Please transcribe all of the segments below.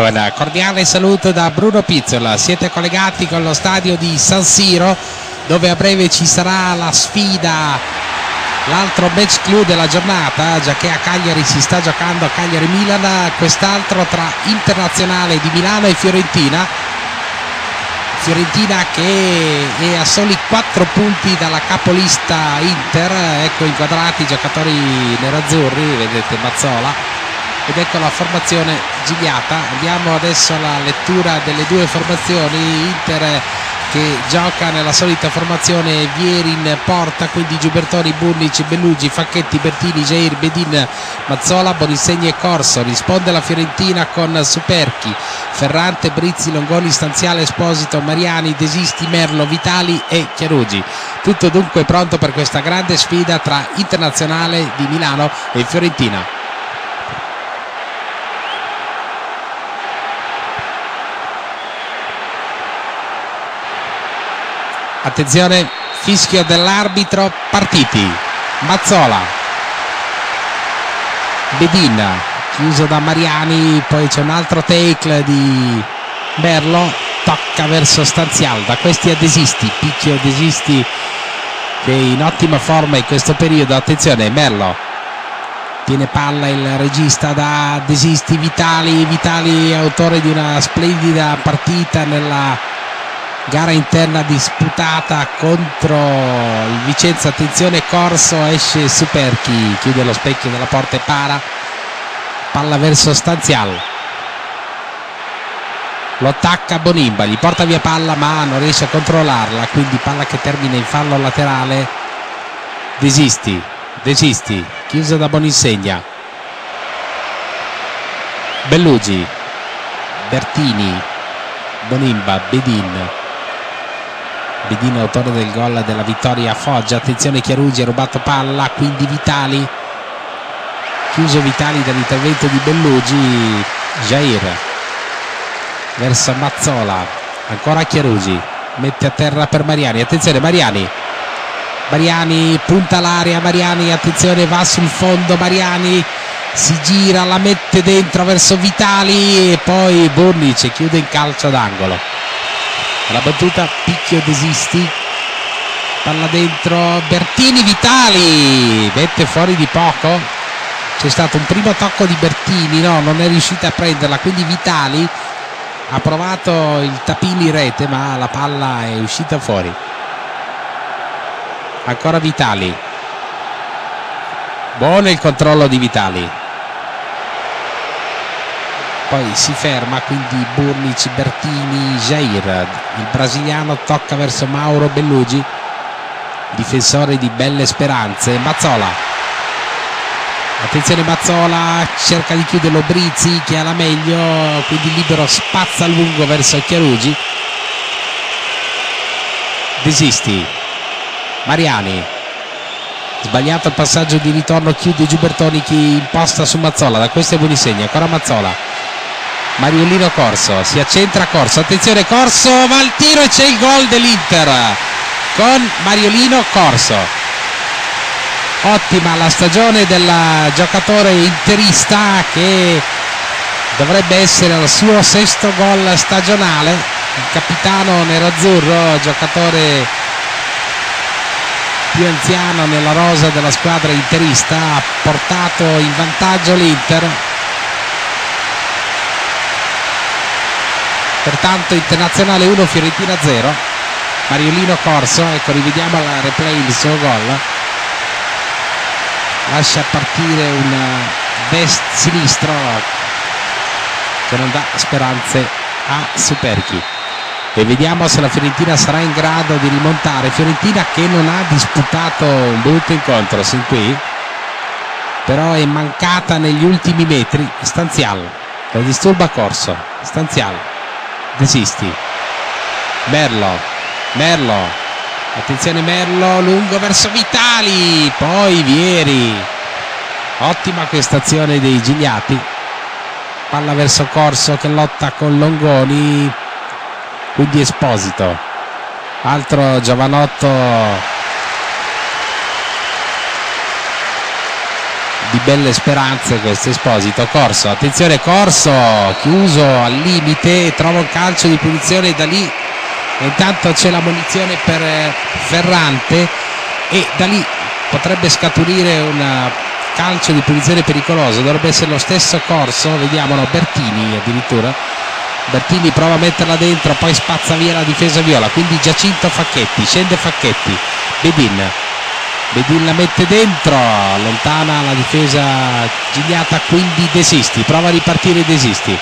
Un cordiale saluto da Bruno Pizzola, siete collegati con lo stadio di San Siro dove a breve ci sarà la sfida, l'altro match clou della giornata, già che a Cagliari si sta giocando a Cagliari-Milan, quest'altro tra Internazionale di Milano e Fiorentina. Fiorentina che è a soli 4 punti dalla capolista Inter, ecco inquadrati i giocatori nerazzurri, vedete Mazzola ed ecco la formazione gigliata. Andiamo adesso alla lettura delle due formazioni. Inter che gioca nella solita formazione Vieri in porta quindi Giubertoni, Burnici, Bellugi, Facchetti, Bertini, Jair, Bedin, Mazzola, Bonisegni e Corso. Risponde la Fiorentina con Superchi Ferrante, Brizzi, Longoni, Stanziale, Esposito, Mariani, Desisti, Merlo, Vitali e Chiarugi. Tutto dunque pronto per questa grande sfida tra Internazionale di Milano e Fiorentina attenzione fischio dell'arbitro partiti. Mazzola. Bedin chiuso da Mariani poi c'è un altro take di Merlo tocca verso Stanzial. Da questi a Desisti picchio Desisti che è in ottima forma in questo periodo. Attenzione Merlo tiene palla il regista da Desisti Vitali. Vitali autore di una splendida partita nella gara interna disputata contro il Vicenza. Attenzione Corso esce Superchi chiude lo specchio della porta e para. Palla verso Stanzial. Lo attacca Bonimba gli porta via palla ma non riesce a controllarla quindi palla che termina in fallo laterale. Desisti desisti chiusa da Boninsegna. Bellugi Bertini Bonimba Bedin Bedino autore del gol della vittoria a Foggia. Attenzione Chiarugi ha rubato palla quindi Vitali. Chiuso Vitali dall'intervento di Bellugi. Jair verso Mazzola. Ancora Chiarugi. Mette a terra per Mariani. Attenzione Mariani. Mariani punta l'area Mariani attenzione va sul fondo Mariani. Si gira la mette dentro verso Vitali e poi Burnic chiude in calcio d'angolo la battuta picchio desisti palla dentro Bertini Vitali mette fuori di poco. C'è stato un primo tocco di Bertini no non è riuscita a prenderla quindi Vitali ha provato il tapini rete ma la palla è uscita fuori. Ancora Vitali. Buono il controllo di Vitali poi si ferma quindi Burnici, Bertini, Jair. Il brasiliano tocca verso Mauro Bellugi difensore di belle speranze. Mazzola. Attenzione Mazzola cerca di chiuderlo. Brizzi che ha la meglio quindi libero spazza a lungo verso Chiarugi. Desisti. Mariani. Sbagliato il passaggio di ritorno chiude Giubertoni che imposta su Mazzola. Da questo è Buonisegna. Ancora Mazzola Mariolino Corso si accentra Corso. Attenzione Corso va al tiro e c'è il gol dell'Inter con Mariolino Corso. Ottima la stagione del giocatore interista che dovrebbe essere il suo sesto gol stagionale. Il capitano nerazzurro giocatore più anziano nella rosa della squadra interista ha portato in vantaggio l'Inter pertanto internazionale 1 Fiorentina 0 Mariolino Corso ecco rivediamo al replay il suo gol. Lascia partire un best sinistro che non dà speranze a Superchi. E vediamo se la Fiorentina sarà in grado di rimontare. Fiorentina che non ha disputato un brutto incontro sin qui però è mancata negli ultimi metri. Stanzial lo disturba Corso. Stanzial desisti Merlo Merlo attenzione Merlo lungo verso Vitali poi Vieri. Ottima questa azione dei Gigliati palla verso Corso che lotta con Longoni quindi Esposito. Altro Giovanotto di belle speranze questo Esposito. Corso attenzione Corso chiuso al limite trova un calcio di punizione da lì intanto c'è la munizione per eh, Ferrante e da lì potrebbe scaturire un calcio di punizione pericoloso dovrebbe essere lo stesso Corso vediamo no, Bertini addirittura. Bertini prova a metterla dentro poi spazza via la difesa viola quindi Giacinto Facchetti scende Facchetti Bedin Bedin la mette dentro allontana la difesa Gigliata quindi Desisti prova a ripartire Desisti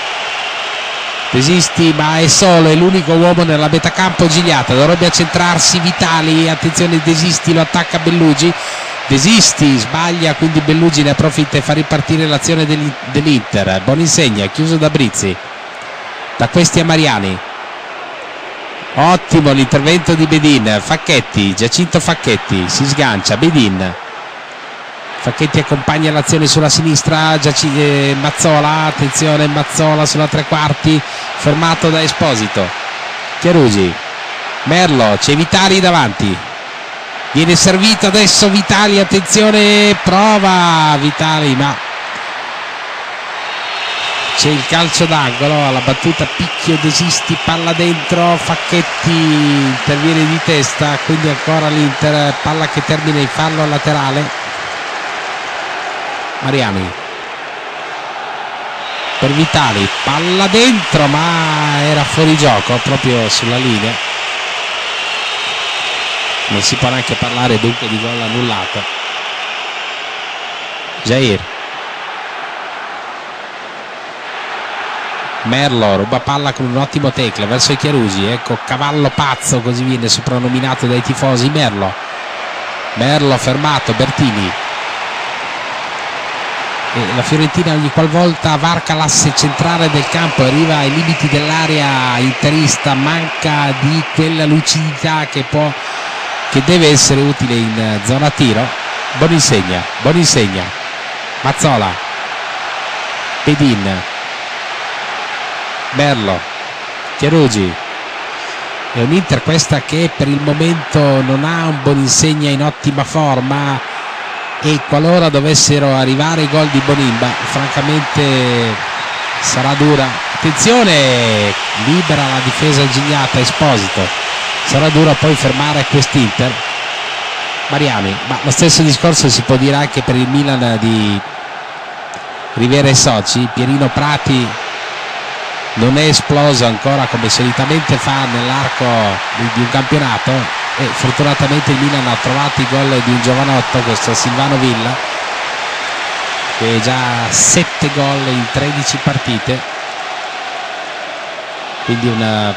Desisti ma è solo, è l'unico uomo nella metà campo Gigliata, dovrebbe accentrarsi Vitali, attenzione Desisti, lo attacca Bellugi, Desisti sbaglia, quindi Bellugi ne approfitta e fa ripartire l'azione dell'Inter, Boninsegna, chiuso da Brizzi, da questi a Mariani, ottimo l'intervento di Bedin, Facchetti, Giacinto Facchetti, si sgancia, Bedin, Facchetti accompagna l'azione sulla sinistra Giaci, eh, Mazzola attenzione Mazzola sulla tre quarti fermato da Esposito. Chiarugi Merlo c'è Vitali davanti. Viene servito adesso Vitali attenzione prova Vitali ma c'è il calcio d'angolo alla battuta picchio desisti palla dentro Facchetti interviene di testa quindi ancora l'Inter palla che termina in fallo laterale. Mariani. Per Vitali palla dentro ma era fuori gioco proprio sulla linea. Non si può neanche parlare dunque di gol annullato. Jair Merlo ruba palla con un ottimo tecle verso i Chiarusi ecco cavallo pazzo così viene soprannominato dai tifosi Merlo. Merlo fermato Bertini. E la Fiorentina ogni qualvolta varca l'asse centrale del campo arriva ai limiti dell'area interista manca di quella lucidità che, può, che deve essere utile in zona tiro. Boninsegna Boninsegna Mazzola Pedin Merlo Chiarugi è un Inter questa che per il momento non ha un Boninsegna in ottima forma e qualora dovessero arrivare i gol di Bonimba francamente sarà dura. Attenzione libera la difesa gignata Esposito. Sarà dura poi fermare quest'Inter. Mariani ma lo stesso discorso si può dire anche per il Milan di Rivera e Soci Pierino Prati non è esploso ancora come solitamente fa nell'arco di un campionato e fortunatamente il Milan ha trovato i gol di un giovanotto questo Silvano Villa che è già 7 gol in 13 partite. Quindi un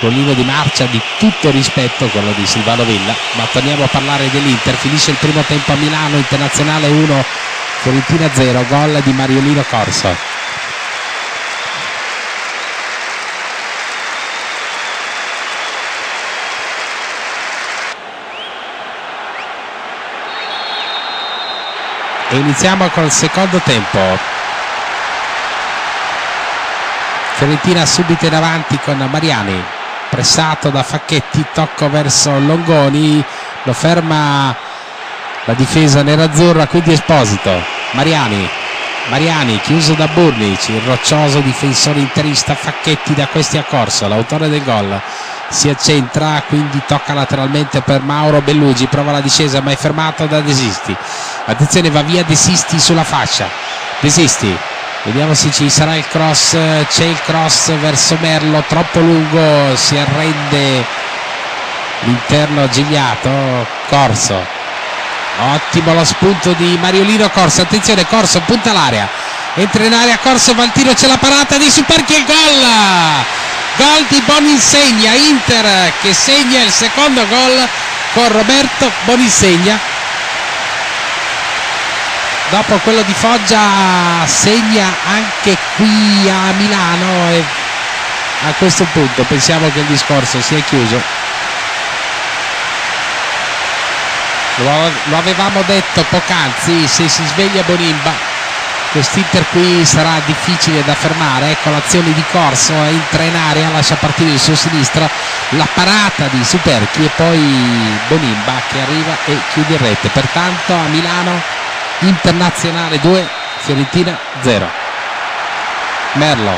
rollino di marcia di tutto rispetto quello di Silvano Villa. Ma torniamo a parlare dell'Inter. Finisce il primo tempo a Milano Internazionale 1 Fiorentina 0 gol di Mariolino Corso iniziamo col secondo tempo. Fiorentina subito in avanti con Mariani. Pressato da Facchetti tocco verso Longoni. Lo ferma la difesa nerazzurra quindi Esposito. Mariani Mariani chiuso da Burnic il roccioso difensore interista Facchetti da questi a corso l'autore del gol si accentra quindi tocca lateralmente per Mauro Bellugi. Prova la discesa ma è fermato da Desisti attenzione va via Desisti sulla fascia. Desisti vediamo se ci sarà il cross c'è il cross verso Merlo troppo lungo si arrende l'interno Gigliato Corso. Ottimo lo spunto di Mariolino Corso attenzione Corso punta l'area. Entra in area Corso Valtino c'è la parata di Superchi e gol gol di Boninsegna Inter che segna il secondo gol con Roberto Boninsegna dopo quello di Foggia segna anche qui a Milano e a questo punto pensiamo che il discorso sia chiuso. Lo, avevamo detto poc'anzi se si sveglia Bonimba quest'Inter qui sarà difficile da fermare ecco l'azione di Corso entra in area lascia partire il suo sinistro la parata di Superchi e poi Bonimba che arriva e chiude in rete pertanto a Milano Internazionale 2, Fiorentina 0. Merlo,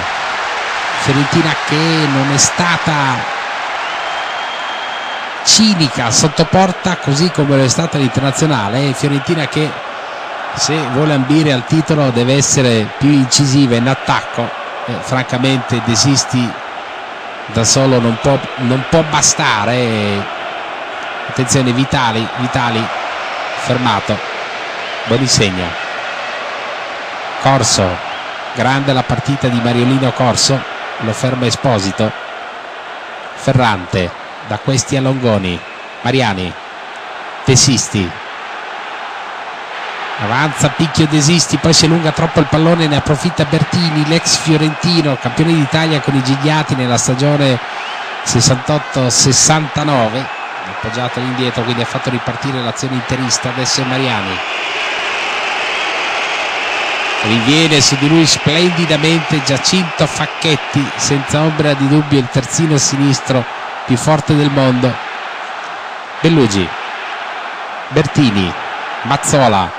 Fiorentina che non è stata cinica sotto porta così come lo è stata l'internazionale Fiorentina che se vuole ambire al titolo deve essere più incisiva in attacco. Eh, francamente desisti da solo non può, non può bastare. Attenzione Vitali, Vitali fermato. Bonisegna Corso. Grande la partita di Mariolino Corso. Lo ferma Esposito. Ferrante. Da questi a Longoni. Mariani. Tesisti avanza picchio Desisti poi si allunga troppo il pallone ne approfitta Bertini l'ex fiorentino campione d'Italia con i Gigliati nella stagione 68-69 appoggiato all'indietro quindi ha fatto ripartire l'azione interista adesso è Mariani. Riviene su di lui splendidamente Giacinto Facchetti senza ombra di dubbio il terzino sinistro più forte del mondo. Bellugi Bertini Mazzola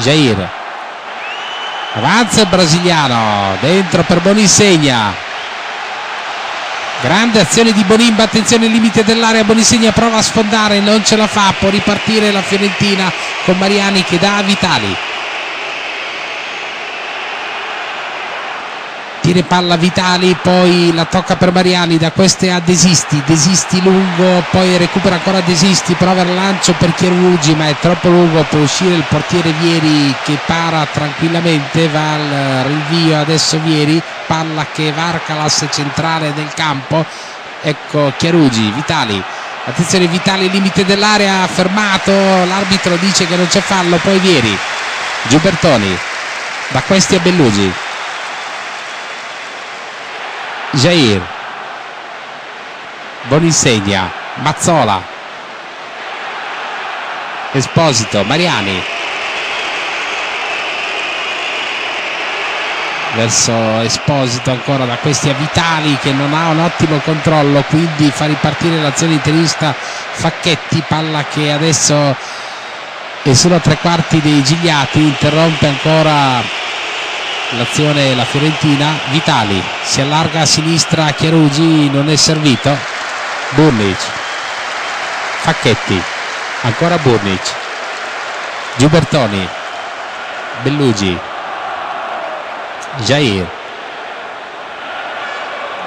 Jair. Avanza il brasiliano dentro per Bonisegna grande azione di Bonimba attenzione al limite dell'area Bonisegna prova a sfondare non ce la fa può ripartire la Fiorentina con Mariani che dà a Vitali tira palla Vitali poi la tocca per Mariani da queste a Desisti. Desisti lungo poi recupera ancora Desisti prova il lancio per Chierugi ma è troppo lungo può uscire il portiere Vieri che para tranquillamente va al rinvio adesso Vieri palla che varca l'asse centrale del campo. Ecco Chiarugi Vitali. Attenzione Vitali limite dell'area fermato l'arbitro dice che non c'è fallo poi Vieri. Giubertoni da questi a Bellugi Jair. Boninsegna Mazzola. Esposito Mariani. Verso Esposito ancora da questi a Vitali che non ha un ottimo controllo quindi fa ripartire l'azione interista Facchetti palla che adesso è solo a tre quarti dei Gigliati interrompe ancora l'azione la Fiorentina. Vitali si allarga a sinistra Chiarugi non è servito. Burnic. Facchetti. Ancora Burnic. Giubertoni Bellugi. Jair.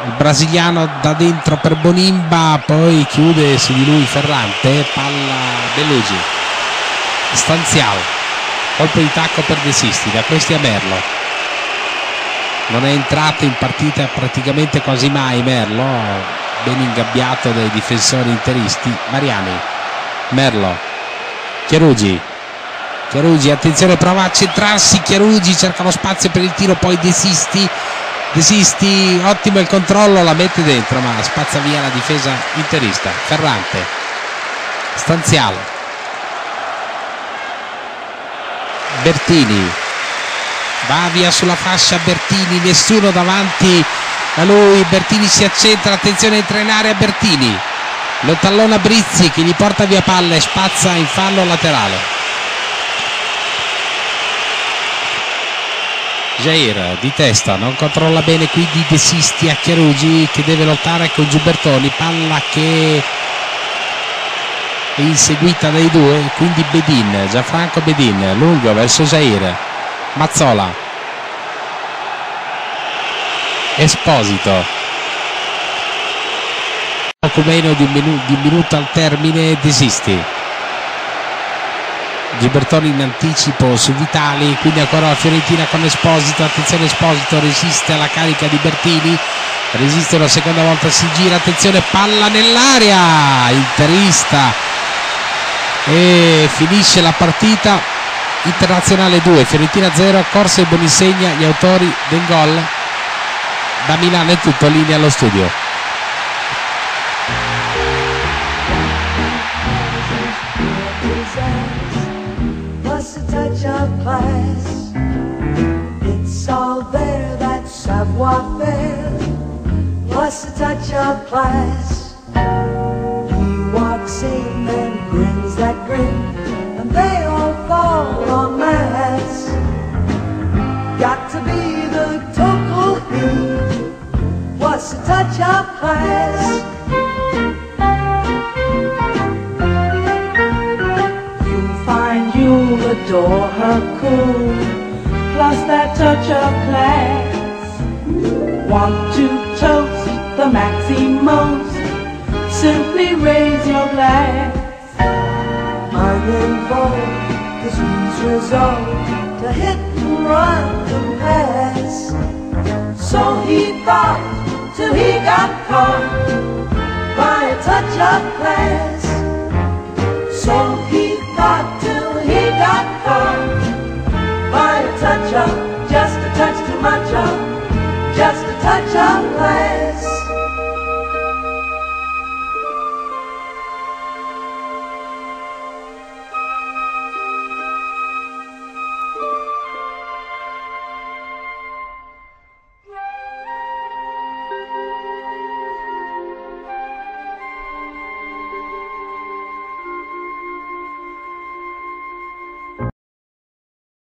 Il brasiliano da dentro per Bonimba poi chiude su di lui Ferrante palla Bellugi. Stanzial colpo di tacco per Desisti da questi a Merlo non è entrato in partita praticamente quasi mai Merlo ben ingabbiato dai difensori interisti. Mariani Merlo Chiarugi Chiarugi attenzione prova a centrarsi Chiarugi cerca lo spazio per il tiro poi desisti desisti ottimo il controllo la mette dentro ma spazza via la difesa interista. Ferrante Stanziale Bertini va via sulla fascia Bertini nessuno davanti a lui. Bertini si accentra attenzione entra in area Bertini. Lo tallona Brizzi che gli porta via palle spazza in fallo laterale. Jair di testa non controlla bene quindi desisti a Chiarugi che deve lottare con Giubertoni palla che è inseguita dai due quindi Bedin Gianfranco Bedin lungo verso Jair Mazzola. Esposito. Poco meno di un, minuto, di un minuto al termine desisti. Gibertoni in anticipo su Vitali quindi ancora la Fiorentina con Esposito. Attenzione Esposito resiste alla carica di Bertini. Resiste una seconda volta si gira. Attenzione palla nell'area. Interista. E finisce la partita Internazionale 2, Fiorentina 0, Corsa e Bonisegna gli autori del gol. Da Milano è tutto, linea allo studio. He walks in and grins that grin. A touch of class. You'll find you'll adore her cool, plus that touch of class. Want to toast the Maximos? Simply raise your glass. Mine involved the squeeze result to hit and run and pass. So he thought till he got caught by a touch of class. So he thought till he got caught by a touch of,